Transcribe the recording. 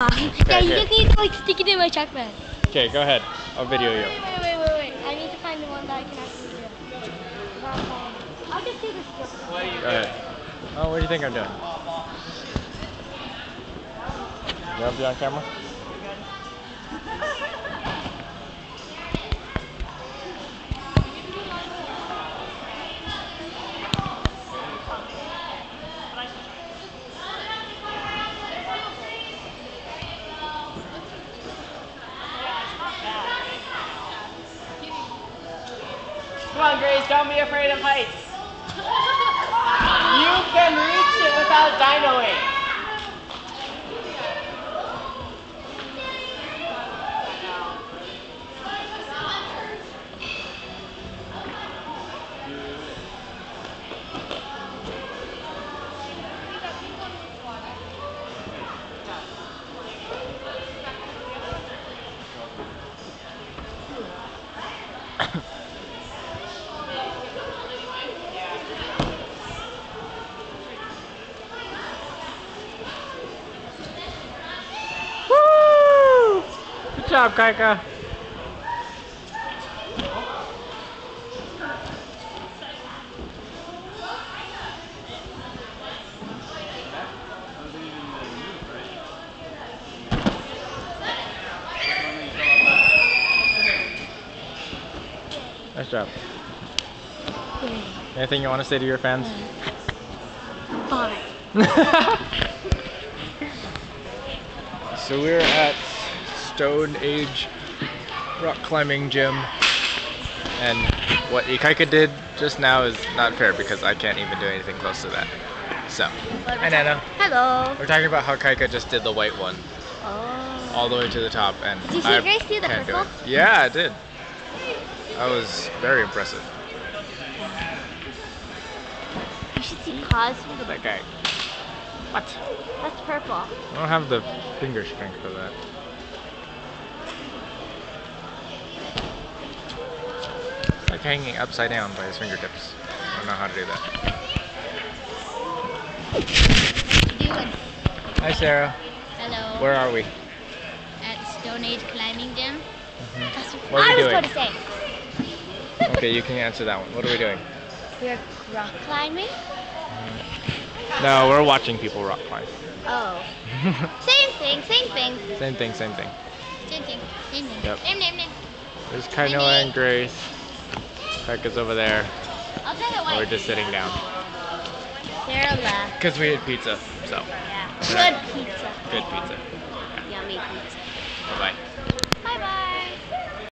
yeah, you just need to like stick it in my truck bed. Okay, go ahead. I'll video you. Wait, wait, wait, wait, wait. I need to find the one that I can actually do. I'll just do this. Go ahead. Oh, what do you think I'm doing? You want to be on camera? Come on, Grace, don't be afraid of heights. You can reach it without dynoing. Good job, Kaika. Nice job. Anything you want to say to your fans? Bye. So we're at Stone Age rock climbing gym, and what Ikaika did just now is not fair because I can't even do anything close to that. So, hi Nana. Hello. We're talking about how Kaika just did the white one Oh. all the way to the top, and Did you see I Grace do the can't purple? Yeah, I did. That was very impressive. You should see pause. Look at that guy. What? That's purple. I don't have the finger strength for that. Like hanging upside down by his fingertips. I don't know how to do that. What you doing? Hi Sarah. Hello. Where are we? At Stone Age Climbing Gym. Mm-hmm. That's what, What are I we was doing? going to say. Okay, you can answer that one. What are we doing? We're rock climbing. Mm-hmm. No, we're watching people rock climb. Oh. Same thing, same thing. same thing, same thing. Same thing. Same thing. Yep. Same, same, same. There's Kainoa and Grace. Park is over there. We're just sitting down. Because we had pizza, so. Yeah. Good pizza. Good pizza. Yummy pizza. Bye-bye. Bye-bye.